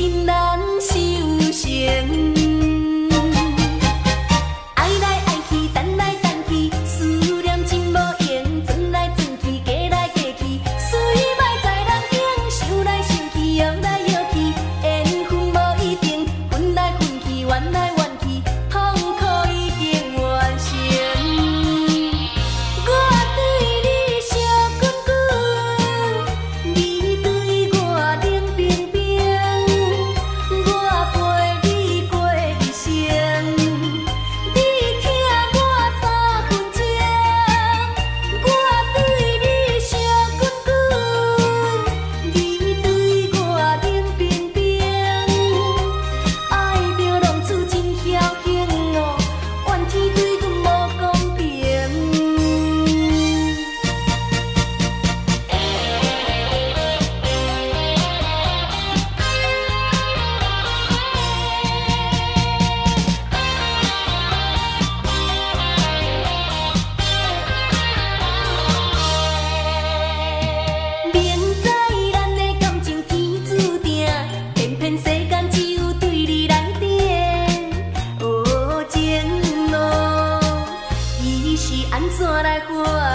真难收成，爱来爱去，等来等去，思念真无，转来转去，来去，在人，想来想去，来去，缘分无一定，来去，来。过